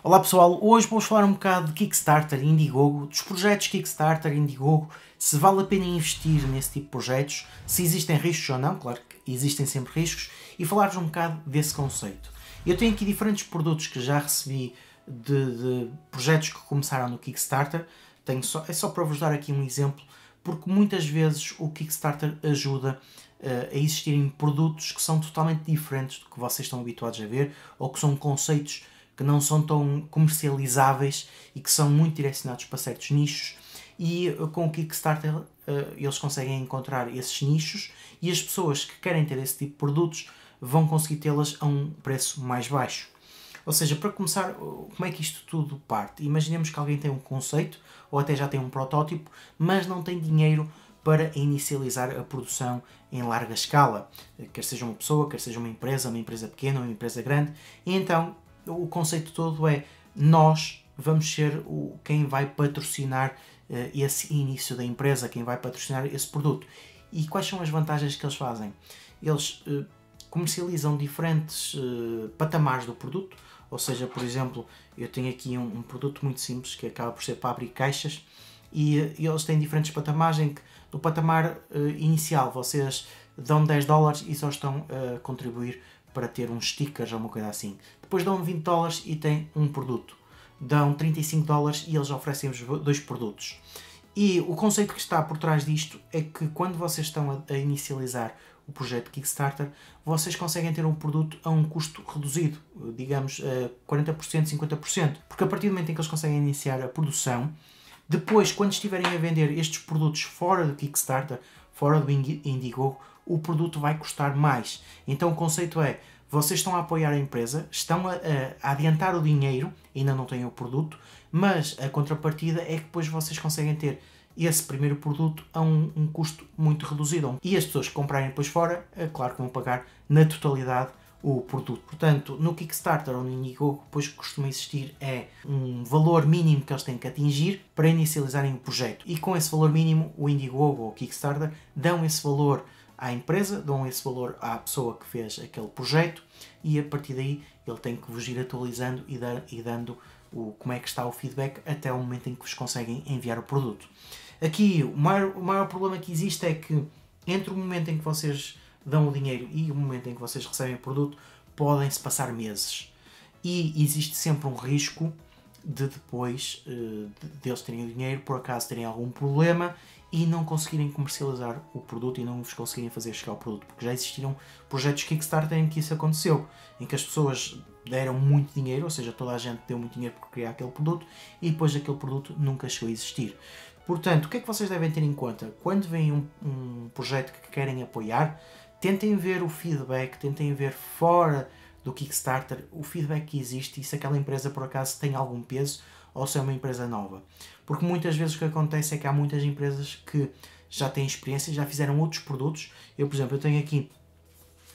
Olá pessoal, hoje vou falar um bocado de Kickstarter e Indiegogo, dos projetos Kickstarter e Indiegogo, se vale a pena investir nesse tipo de projetos, se existem riscos ou não, claro que existem sempre riscos, e falar-vos um bocado desse conceito. Eu tenho aqui diferentes produtos que já recebi de, de projetos que começaram no Kickstarter, tenho só, é só para vos dar aqui um exemplo, porque muitas vezes o Kickstarter ajuda uh, a existirem produtos que são totalmente diferentes do que vocês estão habituados a ver, ou que são conceitos que não são tão comercializáveis e que são muito direcionados para certos nichos. E uh, com o Kickstarter uh, eles conseguem encontrar esses nichos e as pessoas que querem ter esse tipo de produtos vão conseguir tê-las a um preço mais baixo. Ou seja, para começar, como é que isto tudo parte? Imaginemos que alguém tem um conceito ou até já tem um protótipo, mas não tem dinheiro para inicializar a produção em larga escala, quer seja uma pessoa, quer seja uma empresa, uma empresa pequena, uma empresa grande, e então o conceito todo é nós vamos ser o, quem vai patrocinar uh, esse início da empresa, quem vai patrocinar esse produto. E quais são as vantagens que eles fazem? Eles uh, comercializam diferentes uh, patamares do produto, ou seja, por exemplo, eu tenho aqui um, um, produto muito simples que acaba por ser para abrir caixas e, e eles têm diferentes patamares em que no patamar inicial vocês dão 10 dólares e só estão a contribuir para ter uns stickers ou uma coisa assim. Depois dão 20 dólares e têm um produto. Dão 35 dólares e eles oferecem-vos dois produtos. E o conceito que está por trás disto é que quando vocês estão a, inicializar o projeto Kickstarter, vocês conseguem ter um produto a um custo reduzido, digamos 40%, 50%. Porque a partir do momento em que eles conseguem iniciar a produção, depois, quando estiverem a vender estes produtos fora do Kickstarter, fora do Indiegogo, o produto vai custar mais. Então o conceito é: vocês estão a apoiar a empresa, estão a, a, adiantar o dinheiro, ainda não têm o produto, mas a contrapartida é que depois vocês conseguem ter esse primeiro produto a um, um custo muito reduzido. E as pessoas que comprarem depois fora, é claro que vão pagar na totalidade o produto. Portanto, no Kickstarter ou no Indiegogo, depois que costuma existir é um valor mínimo que eles têm que atingir para inicializarem o projeto. E com esse valor mínimo, o Indiegogo ou o Kickstarter dão esse valor à empresa, dão esse valor à pessoa que fez aquele projeto e a partir daí ele tem que vos ir atualizando e, dar, e dando o, como é que está o feedback até o momento em que vos conseguem enviar o produto. Aqui o maior, o maior problema que existe é que entre o momento em que vocês dão o dinheiro e o momento em que vocês recebem o produto podem-se passar meses. E existe sempre um risco de depois uh, de, terem o dinheiro, por acaso terem algum problema e não conseguirem comercializar o produto e não vos conseguirem fazer chegar o produto, porque já existiram projetos Kickstarter em que isso aconteceu, em que as pessoas deram muito dinheiro, ou seja, toda a gente deu muito dinheiro para criar aquele produto e depois aquele produto nunca chegou a existir. Portanto, o que é que vocês devem ter em conta? Quando vem um, um projeto que querem apoiar, tentem ver o feedback, tentem ver fora do Kickstarter o feedback que existe e se aquela empresa por acaso tem algum peso ou se é uma empresa nova. Porque muitas vezes o que acontece é que há muitas empresas que já têm experiência, já fizeram outros produtos. Eu, por exemplo, eu tenho aqui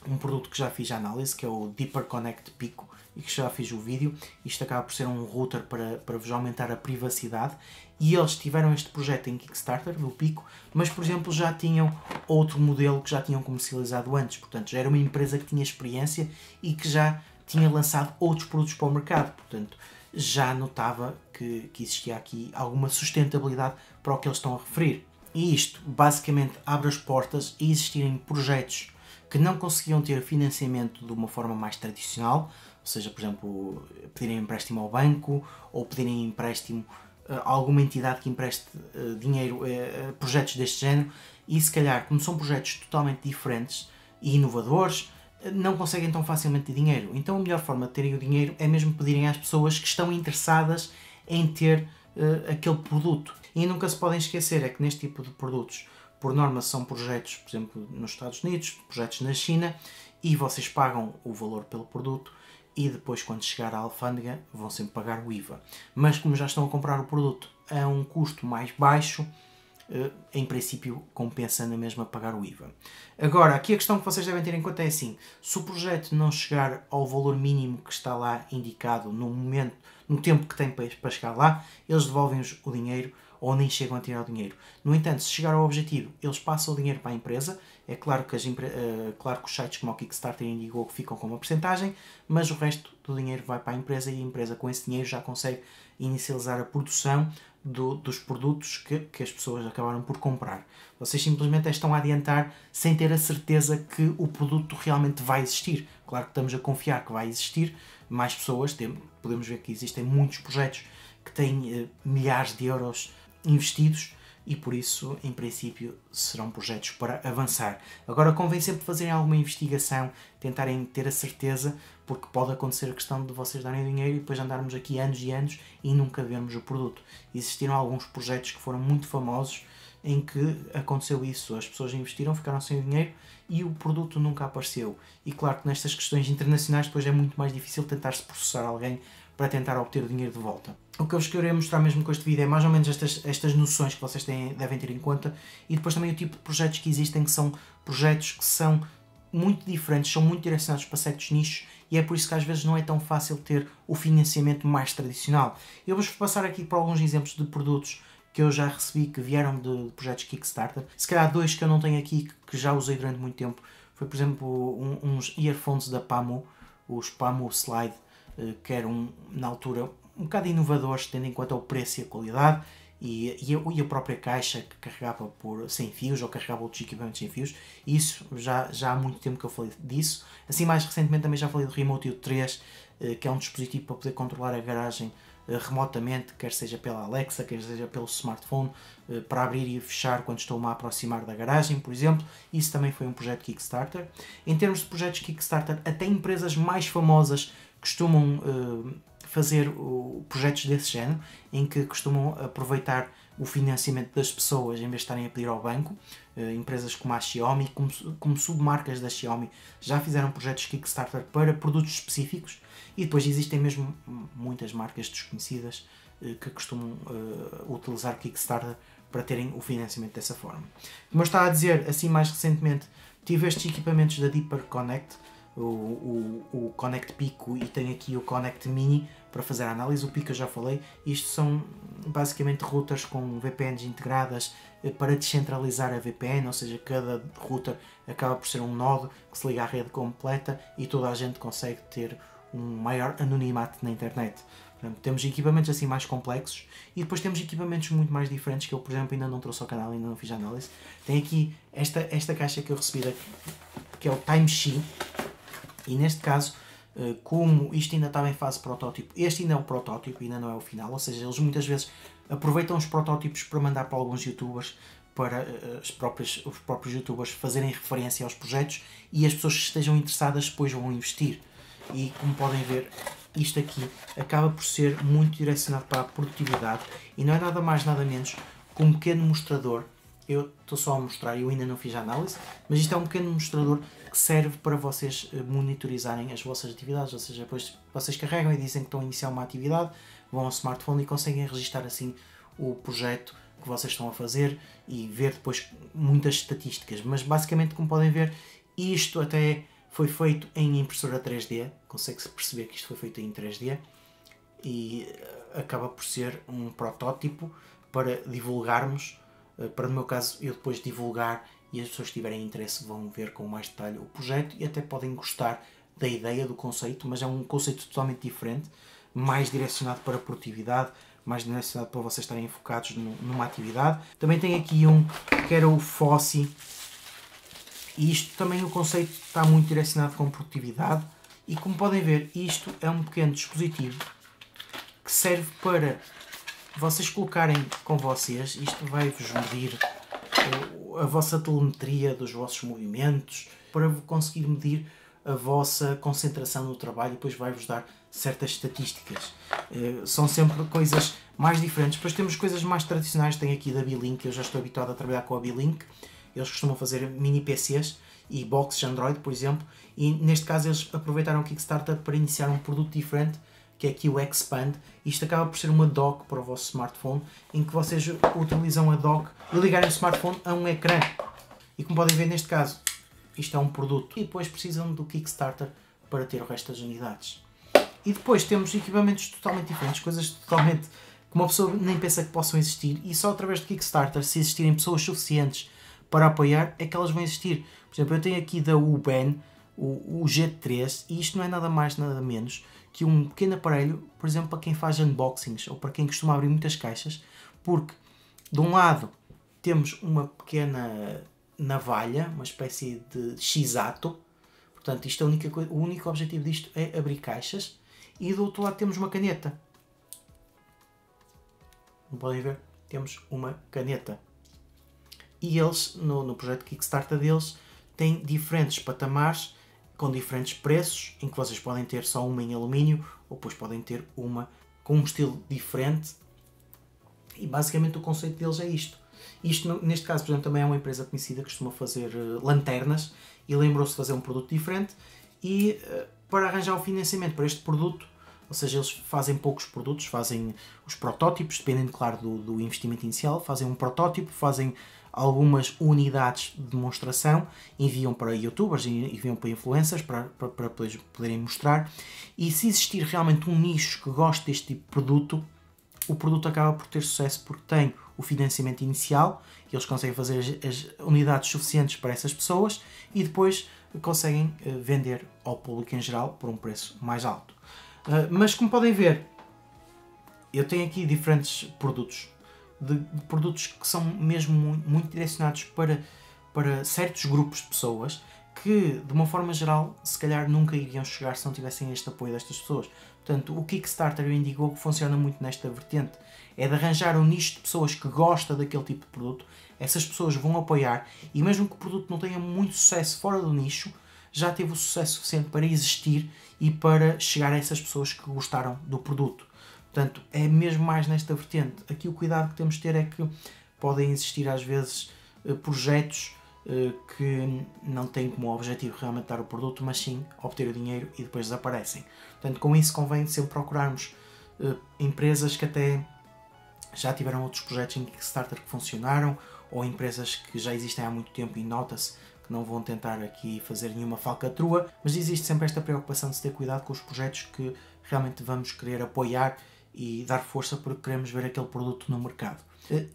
um produto que já fiz a análise, que é o Deeper Connect Pico, e que já fiz o vídeo. Isto acaba por ser um router para, para vos aumentar a privacidade. E eles tiveram este projeto em Kickstarter, do Pico, mas, por exemplo, já tinham outro modelo que já tinham comercializado antes. Portanto, já era uma empresa que tinha experiência e que já tinha lançado outros produtos para o mercado. Portanto, já notava que, que existia aqui alguma sustentabilidade para o que eles estão a referir. E isto basicamente abre as portas a existirem projetos que não conseguiam ter financiamento de uma forma mais tradicional, ou seja, por exemplo, pedirem empréstimo ao banco ou pedirem empréstimo a alguma entidade que empreste uh, dinheiro a projetos deste género e se calhar, como são projetos totalmente diferentes e inovadores, não conseguem tão facilmente dinheiro. Então a melhor forma de terem o dinheiro é mesmo pedirem às pessoas que estão interessadas em ter uh, aquele produto. E nunca se podem esquecer é que neste tipo de produtos, por norma, são projetos, por exemplo, nos Estados Unidos, projetos na China, e vocês pagam o valor pelo produto e depois, quando chegar à alfândega, vão sempre pagar o IVA. Mas como já estão a comprar o produto a um custo mais baixo, em princípio compensa na mesma pagar o IVA. Agora, aqui a questão que vocês devem ter em conta é assim: se o projeto não chegar ao valor mínimo que está lá indicado no momento, no tempo que tem para chegar lá, eles devolvem-vos o dinheiro ou nem chegam a tirar o dinheiro. No entanto, se chegar ao objetivo, eles passam o dinheiro para a empresa. É claro que, as, uh, claro que os sites como o Kickstarter e Indiegogo ficam com uma porcentagem, mas o resto do dinheiro vai para a empresa e a empresa com esse dinheiro já consegue inicializar a produção do, dos produtos que, que as pessoas acabaram por comprar. Vocês simplesmente estão a adiantar sem ter a certeza que o produto realmente vai existir. Claro que estamos a confiar que vai existir, mais pessoas, tem, podemos ver que existem muitos projetos que têm eh, milhares de euros investidos e por isso, em princípio, serão projetos para avançar. Agora convém sempre fazerem alguma investigação, tentarem ter a certeza, porque pode acontecer a questão de vocês darem dinheiro e depois andarmos aqui anos e anos e nunca vermos o produto. Existiram alguns projetos que foram muito famosos em que aconteceu isso. As pessoas investiram, ficaram sem dinheiro e o produto nunca apareceu. E claro que nestas questões internacionais depois é muito mais difícil tentar-se processar alguém para tentar obter o dinheiro de volta. O que eu vos queria mostrar mesmo com este vídeo é mais ou menos estas, estas noções que vocês têm, devem ter em conta e depois também o tipo de projetos que existem que são projetos que são muito diferentes, são muito direcionados para certos nichos e é por isso que às vezes não é tão fácil ter o financiamento mais tradicional. Eu vou-vos passar aqui para alguns exemplos de produtos que eu já recebi que vieram de projetos Kickstarter. Se calhar dois que eu não tenho aqui que já usei durante muito tempo foi, por exemplo, um, uns earphones da Pamo, os Pamo Slide, eh, que eram na altura um bocado inovadores, tendo em conta o preço e a qualidade. E, e, a, e a própria caixa que carregava por sem fios ou carregava outros equipamentos sem fios, isso já, já há muito tempo que eu falei disso. Assim, mais recentemente também já falei do Remote U3, eh, que é um dispositivo para poder controlar a garagem eh, remotamente, quer seja pela Alexa, quer seja pelo smartphone, eh, para abrir e fechar quando estou-me a aproximar da garagem, por exemplo. Isso também foi um projeto Kickstarter. Em termos de projetos Kickstarter, até empresas mais famosas costumam fazer uh, projetos desse género, em que costumam aproveitar o financiamento das pessoas em vez de estarem a pedir ao banco. Uh, empresas como a Xiaomi, como, como submarcas da Xiaomi, já fizeram projetos Kickstarter para produtos específicos e depois existem mesmo muitas marcas desconhecidas uh, que costumam uh, utilizar Kickstarter para terem o financiamento dessa forma. Como eu estava a dizer, assim mais recentemente, tive estes equipamentos da Deeper Connect, o, o, o Connect Pico e tenho aqui o Connect Mini para fazer a análise. O Pico eu já falei. Isto são basicamente routers com VPNs integradas eh, para descentralizar a VPN, ou seja, cada router acaba por ser um nodo que se liga à rede completa e toda a gente consegue ter um maior anonimato na internet. Portanto, temos equipamentos assim mais complexos e depois temos equipamentos muito mais diferentes que eu, por exemplo, ainda não trouxe ao canal, ainda não fiz análise. Tem aqui esta, esta caixa que eu recebi que é o Time e neste caso, eh, como isto ainda estava em fase protótipo, este ainda é o protótipo, ainda não é o final, ou seja, eles muitas vezes aproveitam os protótipos para mandar para alguns youtubers para eh, as próprias, os próprios youtubers fazerem referência aos projetos e as pessoas que estejam interessadas depois vão investir. E como podem ver, isto aqui acaba por ser muito direcionado para a produtividade e não é nada mais nada menos que um pequeno mostrador eu estou só a mostrar, eu ainda não fiz a análise, mas isto é um pequeno mostrador que serve para vocês eh, monitorizarem as vossas atividades, ou seja, depois vocês carregam e dizem que estão a iniciar uma atividade, vão ao smartphone e conseguem registrar assim o projeto que vocês estão a fazer e ver depois muitas estatísticas. Mas basicamente, como podem ver, isto até foi feito em impressora 3D, consegue-se perceber que isto foi feito em 3D e eh, acaba por ser um protótipo para divulgarmos para no meu caso eu depois divulgar e as pessoas que tiverem interesse vão ver com mais detalhe o projeto e até podem gostar da ideia, do conceito, mas é um conceito totalmente diferente, mais direcionado para a produtividade, mais direcionado para vocês estarem focados numa atividade. Também tem aqui um que era o Fossi, e isto também o conceito está muito direcionado com produtividade. E como podem ver, isto é um pequeno dispositivo que serve para vocês colocarem com vocês, isto vai-vos medir a vossa telemetria dos vossos movimentos, para conseguir medir a vossa concentração no trabalho e depois vai-vos dar certas estatísticas. Eh, são sempre coisas mais diferentes. Depois temos coisas mais tradicionais, tem aqui da B-Link, eu já estou habituado a trabalhar com a B-Link, eles costumam fazer mini PCs e boxes Android, por exemplo, e neste caso eles aproveitaram o Kickstarter para iniciar um produto diferente que é aqui o Expand. Isto acaba por ser uma dock para o vosso smartphone, em que vocês utilizam a dock e ligarem o smartphone a um ecrã. E como podem ver neste caso, isto é um produto. E depois precisam do Kickstarter para ter o resto das unidades. E depois temos equipamentos totalmente diferentes, coisas totalmente que uma pessoa nem pensa que possam existir e só através do Kickstarter, se existirem pessoas suficientes para apoiar, é que elas vão existir. Por exemplo, eu tenho aqui da UBEN o, o G3 e isto não é nada mais, nada menos que um pequeno aparelho, por exemplo, para quem faz unboxings ou para quem costuma abrir muitas caixas, porque de um lado temos uma pequena navalha, uma espécie de x-ato, portanto, isto é única o único objetivo disto é abrir caixas, e do outro lado temos uma caneta. Como podem ver, temos uma caneta. E eles, no, no projeto Kickstarter deles, têm diferentes patamares com diferentes preços, em que vocês podem ter só uma em alumínio ou depois podem ter uma com um estilo diferente. E basicamente o conceito deles é isto. Isto, neste caso, por exemplo, também é uma empresa conhecida que costuma fazer uh, lanternas e lembrou-se de fazer um produto diferente e uh, para arranjar o financiamento para este produto, ou seja, eles fazem poucos produtos, fazem os protótipos, dependendo, claro, do, do investimento inicial, fazem um protótipo, fazem algumas unidades de demonstração, enviam para youtubers, enviam para influencers para, para, para poderem mostrar. E se existir realmente um nicho que goste deste tipo de produto, o produto acaba por ter sucesso porque tem o financiamento inicial, eles conseguem fazer as, as unidades suficientes para essas pessoas e depois conseguem uh, vender ao público em geral por um preço mais alto. Uh, mas como podem ver, eu tenho aqui diferentes produtos de, de produtos que são mesmo muito, muito direcionados para, para certos grupos de pessoas que, de uma forma geral, se calhar nunca iriam chegar se não tivessem este apoio destas pessoas. Portanto, o Kickstarter e o Indiegogo funciona muito nesta vertente. É de arranjar um nicho de pessoas que gosta daquele tipo de produto, essas pessoas vão apoiar e mesmo que o produto não tenha muito sucesso fora do nicho, já teve o sucesso suficiente para existir e para chegar a essas pessoas que gostaram do produto. Portanto, é mesmo mais nesta vertente. Aqui o cuidado que temos de ter é que podem existir às vezes eh, projetos eh, que não têm como objetivo realmente dar o produto, mas sim obter o dinheiro e depois desaparecem. Portanto, com isso convém sempre procurarmos eh, empresas que até já tiveram outros projetos em Kickstarter que funcionaram ou empresas que já existem há muito tempo e nota-se que não vão tentar aqui fazer nenhuma falcatrua, mas existe sempre esta preocupação de se ter cuidado com os projetos que realmente vamos querer apoiar e dar força porque queremos ver aquele produto no mercado.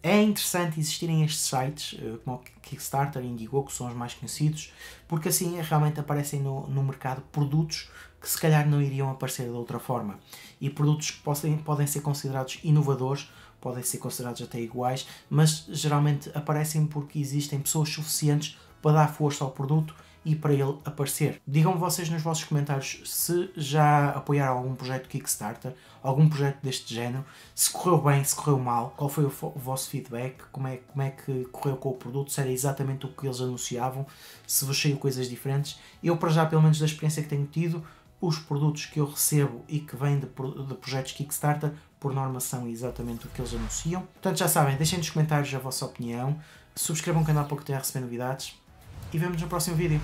É interessante existirem estes sites, eh, como o Kickstarter e Indiegogo, que são os mais conhecidos, porque assim realmente aparecem no, no mercado produtos que se calhar não iriam aparecer de outra forma. E produtos que podem, podem ser considerados inovadores, podem ser considerados até iguais, mas geralmente aparecem porque existem pessoas suficientes para dar força ao produto e para ele aparecer. Digam vocês nos vossos comentários se já apoiaram algum projeto Kickstarter, algum projeto deste género, se correu bem, se correu mal, qual foi o, o vosso feedback, como é, como é que correu com o produto, se era exatamente o que eles anunciavam, se vos saiu coisas diferentes. Eu, para já, pelo menos da experiência que tenho tido, os produtos que eu recebo e que vêm de, de projetos Kickstarter, por norma, são exatamente o que eles anunciam. Portanto, já sabem, deixem nos comentários a vossa opinião, subscrevam o canal para que tenham a receber novidades e vemos no próximo vídeo.